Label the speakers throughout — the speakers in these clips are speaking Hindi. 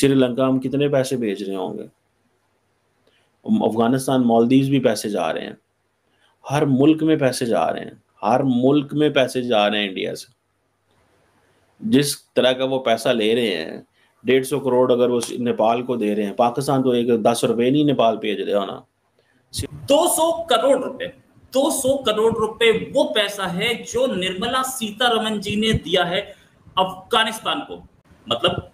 Speaker 1: श्रीलंका हम कितने पैसे भेज रहे होंगे? अफ़गानिस्तान मालदीव भी पैसे जा रहे हैं। हर मुल्क में पैसे जा रहे हैं। हर मुल्क में पैसे जा रहे हैं इंडिया से। जिस तरह का वो पैसा ले रहे हैं, डेढ़ सौ करोड़ अगर वो नेपाल को दे रहे हैं, पाकिस्तान तो एक दस रुपए नहीं नेपाल भेज रहे हो ना
Speaker 2: दो सौ करोड़ रुपए 200 करोड़ रुपए वो पैसा है जो निर्मला सीतारमन जी ने दिया है अफ़गानिस्तान को। मतलब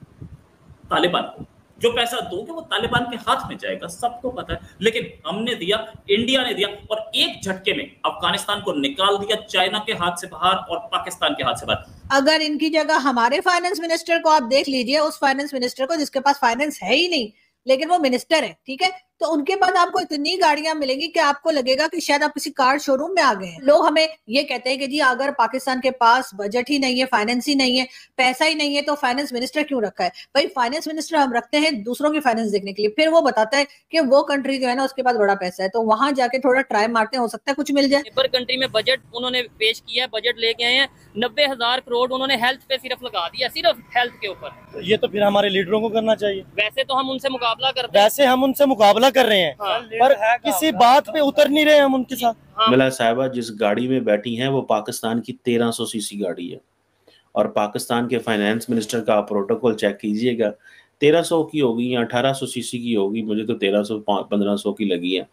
Speaker 2: तालिबान को। जो पैसा दोगे, वो तालिबान के हाथ में जाएगा, सबको पता है। लेकिन हमने दिया, इंडिया ने दिया, और एक झटके में अफ़गानिस्तान को निकाल दिया, चाइना के हाथ से बाहर और पाकिस्तान के हाथ से बाहर।
Speaker 3: अगर इनकी जगह हमारे फाइनेंस मिनिस्टर को आप देख लीजिए, उस फाइनेंस मिनिस्टर को जिसके पास फाइनेंस है ही नहीं, लेकिन वो मिनिस्टर है, ठीक है? तो उनके बाद आपको इतनी गाड़ियाँ मिलेंगी कि आपको लगेगा कि शायद आप किसी कार शोरूम में आ गए हैं। लोग हमें ये कहते हैं कि जी अगर पाकिस्तान के पास बजट ही नहीं है फाइनेंस ही नहीं है पैसा ही नहीं है तो फाइनेंस मिनिस्टर क्यों रखा है? भाई फाइनेंस मिनिस्टर हम रखते हैं दूसरों की फाइनेंस देखने के लिए। फिर वो बताता है कि वो कंट्री जो है ना उसके पास बड़ा पैसा है। तो वहाँ जाके थोड़ा ट्राई मारते हो सकता है कुछ मिल जाए।
Speaker 4: पर कंट्री में बजट उन्होंने पेश किया है बजट लेके आए हैं। नब्बे हज़ार करोड़ उन्होंने हेल्थ पे सिर्फ़ लगा दिया सिर्फ़ हेल्थ के ऊपर।
Speaker 5: ये तो फिर हमारे लीडरों को करना चाहिए।
Speaker 4: वैसे तो हम उनसे मुकाबला करते
Speaker 5: हैं। वैसे हम उनसे मुकाबला कर रहे हैं। हाँ। पर किसी बात पे उतर नहीं रहे हम उनके साथ।
Speaker 1: हाँ। मिला साहबा जिस गाड़ी में बैठी हैं वो पाकिस्तान की तेरह सौ सीसी गाड़ी है। और पाकिस्तान के फाइनेंस मिनिस्टर का प्रोटोकॉल चेक कीजिएगा। तेरह सौ की होगी या अठारह सौ सीसी की होगी मुझे तो तेरह सौ पंद्रह सौ की लगी है।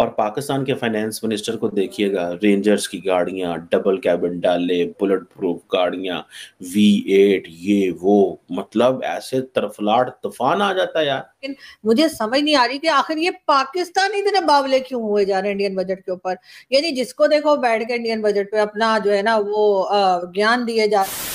Speaker 1: और पाकिस्तान के फाइनेंस मिनिस्टर को देखिएगा रेंजर्स की गाड़ियाँ डबल कैबिन डाले बुलेट प्रूफ गाड़ियाँ वी एट ये, वो मतलब ऐसे तरफलाट तूफ़ान आ जाता है यार।
Speaker 3: मुझे समझ नहीं आ रही कि आखिर ये पाकिस्तान इतने बावले क्यों हुए जा रहे हैं इंडियन बजट के ऊपर? यानी जिसको देखो बैठ के इंडियन बजट पे अपना जो है ना वो ज्ञान दिए जा रहे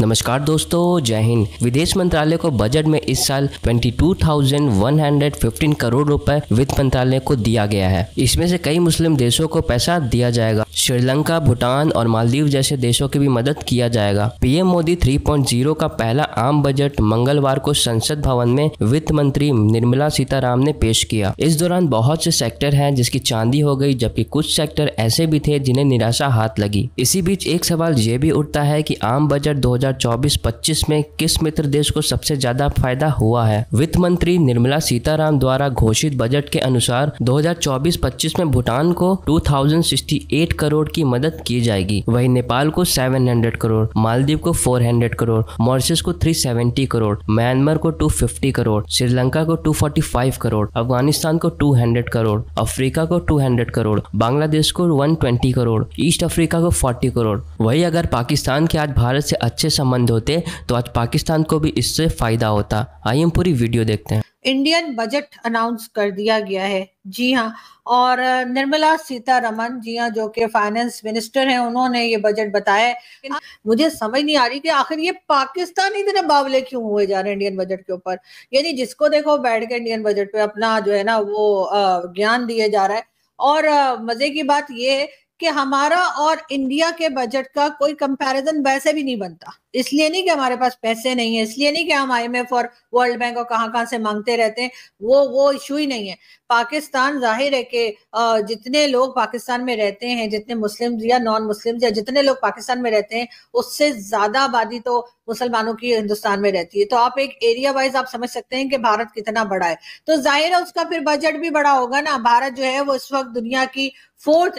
Speaker 6: नमस्कार दोस्तों जय हिंद। विदेश मंत्रालय को बजट में इस साल 22,115 करोड़ रुपए वित्त मंत्रालय को दिया गया है। इसमें से कई मुस्लिम देशों को पैसा दिया जाएगा। श्रीलंका, भूटान और मालदीव जैसे देशों की भी मदद किया जाएगा। पीएम मोदी 3.0 का पहला आम बजट मंगलवार को संसद भवन में वित्त मंत्री निर्मला सीताराम ने पेश किया। इस दौरान बहुत से सेक्टर हैं जिसकी चांदी हो गई, जबकि कुछ सेक्टर ऐसे भी थे जिन्हें निराशा हाथ लगी। इसी बीच एक सवाल ये भी उठता है की आम बजट दो 2024-25 में किस मित्र देश को सबसे ज़्यादा फ़ायदा हुआ है? वित्त मंत्री निर्मला सीताराम द्वारा घोषित बजट के अनुसार 2024-25 में भूटान को 2068 करोड़ की मदद की जाएगी। वही नेपाल को 700 करोड़, मालदीव को 400 करोड़, मॉरिशस को 370 करोड़, म्यांमार को 250 करोड़, श्रीलंका को 245 करोड़, अफ़गानिस्तान को 200 करोड़, अफ्रीका को 200 करोड़, बांग्लादेश को 120 करोड़, ईस्ट अफ्रीका को 40 करोड़। वही अगर पाकिस्तान के आज भारत से अच्छे संबंध होते तो आज पाकिस्तान को भी इससे फ़ायदा होता। आइए हम पूरी वीडियो देखते हैं।
Speaker 3: इंडियन बजट अनाउंस कर दिया गया है। जी हाँ और निर्मला सीतारमन, जी हाँ जो कि फाइनेंस मिनिस्टर हैं, उन्होंने ये बजट बताया मुझे समझ नहीं आ रही कि आखिर ये पाकिस्तान इतने बावले क्यों हुए जा रहे हैं इंडियन बजट के ऊपर? यानी जिसको देखो, बैठ के इंडियन बजट पे अपना जो है ना, वो ज्ञान दिए जा रहा है। और मज़े की बात ये है कि हमारा और इंडिया के बजट का कोई कंपैरिजन वैसे भी नहीं बनता। इसलिए नहीं कि हमारे पास पैसे नहीं है, इसलिए नहीं कि हम आईएमएफ और वर्ल्ड बैंक और कहाँ कहाँ से मांगते रहते हैं, वो वो इशू ही नहीं है। पाकिस्तान ज़ाहिर है कि जितने लोग पाकिस्तान में रहते हैं, जितने मुस्लिम या नॉन मुस्लिम या जितने लोग पाकिस्तान में रहते हैं, उससे ज़्यादा आबादी तो मुसलमानों की हिंदुस्तान में रहती है। तो आप एक एरिया वाइज आप समझ सकते हैं कि भारत कितना बड़ा है। तो ज़ाहिर है उसका फिर बजट भी बड़ा होगा ना। भारत जो है वो इस वक्त दुनिया की फोर्थ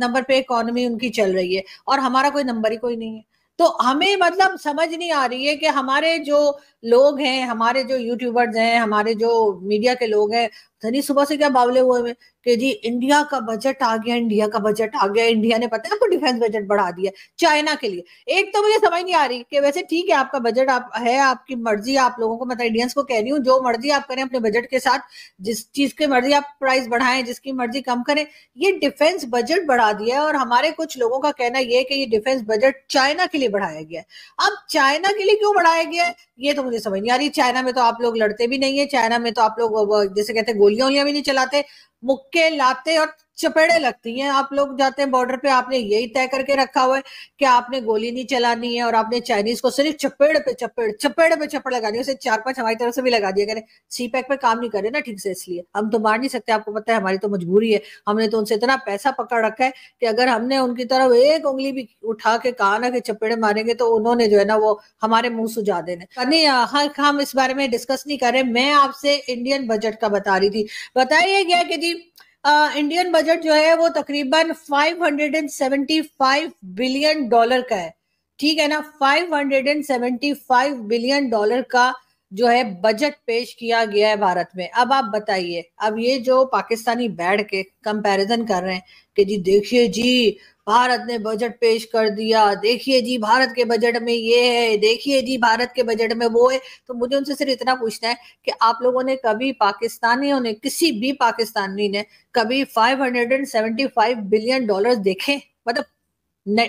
Speaker 3: नंबर पे इकोनॉमी उनकी चल रही है और हमारा कोई नंबर ही कोई नहीं है। तो हमें मतलब समझ नहीं आ रही है कि हमारे जो लोग हैं, हमारे जो यूट्यूबर्स हैं, हमारे जो मीडिया के लोग हैं धनी, सुबह से क्या बावले हुए में कि जी इंडिया का बजट आ गया इंडिया का बजट आ गया इंडिया ने पता है आपको डिफेंस बजट बढ़ा दिया चाइना के लिए। एक तो मुझे समझ नहीं आ रही कि वैसे ठीक है आपका बजट आप, है आपकी मर्ज़ी, आप लोगों को मतलब इंडियंस को कह रही हूँ, जो मर्ज़ी आप करें अपने बजट के साथ, जिस चीज़ की मर्ज़ी आप प्राइस बढ़ाएँ, जिसकी मर्ज़ी कम करें, ये डिफेंस बजट बढ़ा दिया है और हमारे कुछ लोगों का कहना ये कि ये डिफेंस बजट चाइना के लिए बढ़ाया गया है। अब चाइना के लिए क्यों बढ़ाया गया है? ये तो मुझे समझ नहीं आ रही। चाइना में तो आप लोग लड़ते भी नहीं है चाइना में तो आप लोग, जैसे कहते हैं गोलियाँ भी नहीं चलाते। मुक्के, लाते और चपेड़े लगती हैं। आप लोग जाते हैं बॉर्डर पे, आपने यही तय करके रखा हुआ है कि आपने गोली नहीं चलानी है और आपने चाइनीज़ को सिर्फ़ चपेड़ पे चपेड़ चपेड़ पे चपेड़ लगानी है, उसे चार पाँच हमारी तरफ़ से भी लगा दिया करें। सी पैक पे काम नहीं करे ना ठीक से इसलिए। हम तो मार नहीं सकते, आपको पता है हमारी तो मजबूरी है। हमने तो उनसे इतना पैसा पकड़ रखा है कि अगर हमने उनकी तरफ़ एक उंगली भी उठा के कहा ना कि चपेड़े मारेंगे तो उन्होंने जो है ना वो हमारे मुँह सुझा देने। हाँ हम इस बारे में डिस्कस नहीं कर रहे। मैं आपसे इंडियन बजट का बता रही थी। बताया गया कि इंडियन बजट जो है वो तकरीबन 575 बिलियन डॉलर का है। ठीक है ना? 575 बिलियन डॉलर का जो है बजट पेश किया गया है भारत में। अब आप बताइए, अब ये जो पाकिस्तानी बैठ के कंपैरिजन कर रहे हैं कि जी देखिए जी, भारत ने बजट पेश कर दिया, देखिए जी भारत के बजट में ये है, देखिए जी भारत के बजट में वो है। तो मुझे उनसे सिर्फ़ इतना पूछना है कि आप लोगों ने कभी पाकिस्तानियों ने, किसी भी पाकिस्तानी ने कभी 575 बिलियन डॉलर देखे? मतलब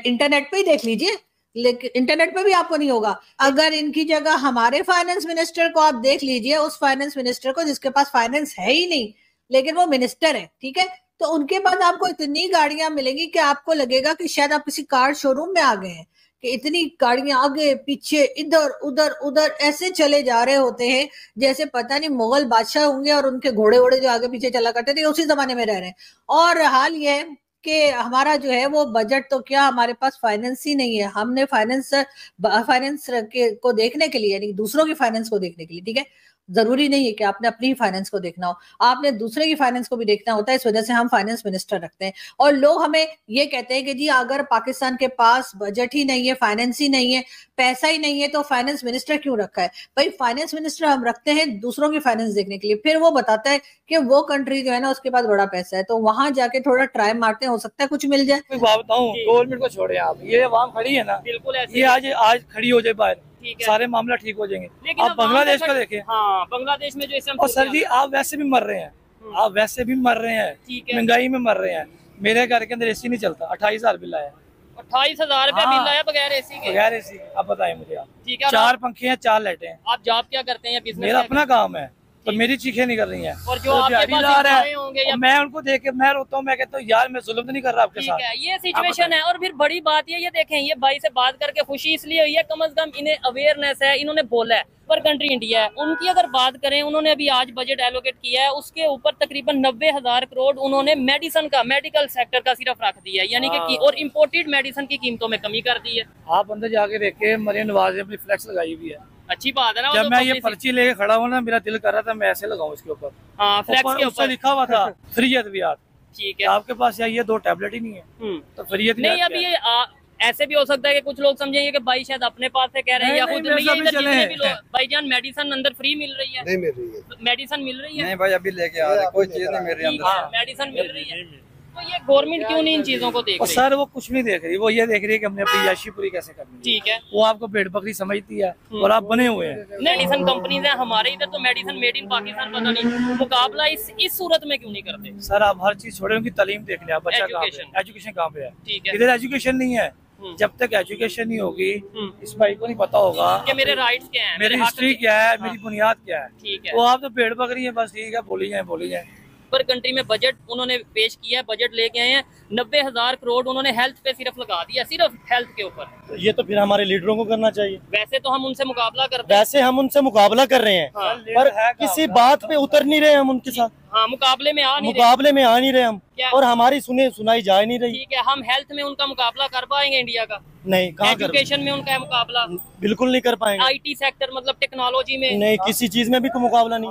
Speaker 3: इंटरनेट पे ही देख लीजिए। लेकिन इंटरनेट पे भी आपको नहीं होगा। अगर इनकी जगह हमारे फाइनेंस मिनिस्टर को आप देख लीजिए, उस फाइनेंस मिनिस्टर को जिसके पास फाइनेंस है ही नहीं, लेकिन वो मिनिस्टर है, ठीक है? तो उनके पास आपको इतनी गाड़ियाँ मिलेंगी कि आपको लगेगा कि शायद आप किसी कार शोरूम में आ गए हैं, कि इतनी गाड़ियाँ आगे, पीछे, इधर, उधर उधर ऐसे चले जा रहे होते हैं, जैसे पता नहीं मुगल बादशाह होंगे और उनके घोड़े वोड़े जो आगे पीछे चला करते थे, उसी जमाने में रह रहे हैं। और हाल यह है कि हमारा जो है वो बजट तो क्या हमारे पास फाइनेंस ही नहीं है। हमने फाइनेंस फाइनेंस के, को देखने के लिए, यानी दूसरों की फाइनेंस को देखने के लिए, ठीक है? ज़रूरी नहीं है कि आपने अपनी ही फाइनेंस को देखना हो। आपने दूसरे की फाइनेंस को भी देखना होता है इस वजह से हम फाइनेंस मिनिस्टर रखते हैं। और लोग हमें ये कहते हैं कि जी अगर पाकिस्तान के पास बजट ही नहीं है फाइनेंस ही नहीं है पैसा ही नहीं है तो फाइनेंस मिनिस्टर क्यों रखा है? भाई फाइनेंस मिनिस्टर हम रखते हैं दूसरों की फाइनेंस देखने के लिए। फिर वो बताता है कि वो कंट्री जो है ना उसके पास बड़ा पैसा है। तो वहाँ जाके थोड़ा ट्राई मारते हैं हो सकता है कुछ मिल जाए।
Speaker 5: बताऊँ गवर्नमेंट को छोड़े आप। ये आवाम खड़ी है ना
Speaker 4: बिल्कुल
Speaker 5: ये आज आज खड़ी हो जाए बाहर। सारे मामला ठीक हो जाएँगे। आप बांग्लादेश का देखें।
Speaker 4: हाँ बांग्लादेश में जो
Speaker 5: और सर जी आप वैसे भी मर रहे हैं।
Speaker 4: हम्म।
Speaker 5: आप वैसे भी मर रहे हैं। महँगाई में मर रहे हैं। मेरे घर के अंदर एसी नहीं चलता। अट्ठाईस हज़ार बिल आया।
Speaker 4: अट्ठाईस हज़ार रुपया
Speaker 5: हाँ।
Speaker 4: बिल आया बगैर एसी के।
Speaker 5: बगैर एसी अब बताएँ मुझे आप।
Speaker 4: ठीक है
Speaker 5: चार पंखे हैं चार लाइटें हैं।
Speaker 4: आप जॉब क्या करते हैं बिज़नेस
Speaker 5: मेरा अपना काम है। तो मेरी चीखें नहीं कर रही हैं।
Speaker 4: और जो
Speaker 5: तो
Speaker 4: आपके पास इम्प्लॉय होंगे या
Speaker 5: मैं उनको देख के मैं रोता हूँ मैं कहता हूँ यार मैं जुल्म तो नहीं कर रहा आपके साथ।
Speaker 4: है ये सिचुएशन है और फिर बड़ी बात ये ये देखें ये भाई से बात करके खुशी इसलिए हुई है कम अज कम इन्हें अवेयरनेस है इन्होंने बोला है पर कंट्री इंडिया है। उनकी अगर बात करें उन्होंने अभी आज बजट एलोकेट किया है उसके ऊपर तकरीबन नब्बे हज़ार करोड़ उन्होंने मेडिसिन का मेडिकल सेक्टर का सिर्फ़ रख दिया है यानी कि
Speaker 5: हाँ।
Speaker 4: और इम्पोर्टेड मेडिसिन की कीमतों में कमी कर दी है।
Speaker 5: आप अंदर जाके देखे मरियम नवाज़ ने अपनी फ्लैक्स लगाई हुई है।
Speaker 4: अच्छी बात है ना
Speaker 5: जब
Speaker 4: तो
Speaker 5: मैं ये पर्ची लेके खड़ा हूँ ना मेरा दिल कर रहा था मैं ऐसे लगाऊँ इसके ऊपर।
Speaker 4: हाँ फ्लैक्स के ऊपर।
Speaker 5: लिखा हुआ था फ्री अद्वियात।
Speaker 4: ठीक है।
Speaker 5: आपके पास या ये दो टैबलेट ही नहीं है।
Speaker 4: हम्म।
Speaker 5: तो फ्री
Speaker 4: नहीं अभी ये ऐसे भी हो सकता है कि कुछ लोग समझेंगे कि भाई शायद अपने पास से कह रहे हैं
Speaker 5: नहीं,
Speaker 4: या खुद नहीं इधर
Speaker 5: चले
Speaker 4: जितने
Speaker 5: हैं।
Speaker 4: भी लोग भाईजान मेडिसिन अंदर फ्री मिल रही है।
Speaker 7: नहीं मिल रही है।
Speaker 4: मेडिसिन मिल रही है?
Speaker 8: नहीं भाई अभी लेके आ रहे कोई चीज़ नहीं मिल रही अंदर
Speaker 4: है, मेडिसिन मिल रही है। तो ये गवर्नमेंट क्यों नहीं इन चीज़ों को देख रही?
Speaker 5: सर वो कुछ नहीं देख रही। वो ये देख रही है कि हमने अपनी याशी पूरी कैसे करनी है।
Speaker 4: ठीक है।
Speaker 5: वो आपको पेट बकरी समझती है और आप बने हुए हैं।
Speaker 4: मेडिसिन कंपनीज़ है हमारे इधर तो मेडिसिन मेड इन पाकिस्तान पता नहीं। मुकाबला इस इस सूरत में क्यों नहीं करते?
Speaker 5: सर आप हर चीज़ छोड़े उनकी तालीम देख लिया बच्चा एजुकेशन कहाँ पे है?
Speaker 4: ठीक है।
Speaker 5: इधर एजुकेशन नहीं है।
Speaker 4: हम्म।
Speaker 5: जब तक एजुकेशन नहीं होगी
Speaker 4: हम्म।
Speaker 5: इस भाई को नहीं पता होगा
Speaker 4: कि मेरे राइट्स क्या हैं
Speaker 5: मेरी हिस्ट्री
Speaker 4: क्या
Speaker 5: है मेरी बुनियाद क्या है।
Speaker 4: ठीक है।
Speaker 5: तो आप तो पेड़ बकरी है बस ठीक है बोली जाए बोली जाए।
Speaker 4: पर कंट्री में बजट उन्होंने पेश किया है बजट लेके आए हैं। नब्बे हज़ार करोड़ उन्होंने हेल्थ पे सिर्फ़ लगा दिया सिर्फ़ हेल्थ के ऊपर।
Speaker 5: तो ये तो फिर हमारे लीडरों को करना चाहिए।
Speaker 4: वैसे तो हम उनसे मुकाबला करते हैं।
Speaker 5: वैसे हम उनसे मुकाबला कर रहे हैं
Speaker 4: हाँ।
Speaker 5: पर किसी बात पे उतर नहीं रहे हम उनके साथ।
Speaker 4: हाँ मुकाबले में आ नहीं रहे।
Speaker 5: मुकाबले में आ नहीं रहे हम
Speaker 4: क्या?
Speaker 5: और हमारी सुने सुनाई जा नहीं रही।
Speaker 4: ठीक है हम हेल्थ में उनका मुकाबला कर पाएँगे इंडिया का?
Speaker 5: नहीं कहाँ
Speaker 4: एजुकेशन में उनका मुकाबला?
Speaker 5: बिल्कुल नहीं कर पाएँगे।
Speaker 4: आईटी सेक्टर मतलब टेक्नोलॉजी में?
Speaker 5: नहीं किसी चीज़ में भी कोई मुकाबला नहीं।